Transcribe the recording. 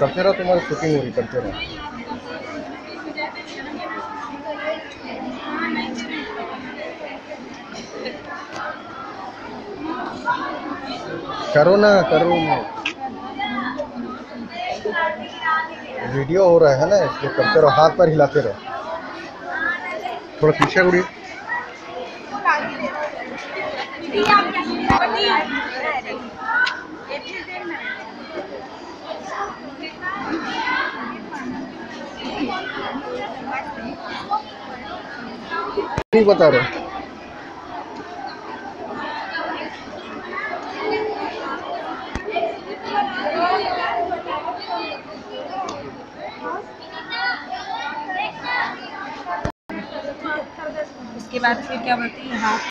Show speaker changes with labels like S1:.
S1: करते रहो तुम्हारी शूटिंग हो करते रहो करो ना, करो वीडियो हो रहा है ना, इसलिए करते रहो, हाथ पर हिलाते रहो। थोड़ा पीछे उड़ी नहीं बता रहे
S2: उसके बाद फिर क्या बोलते हैं? हाँ।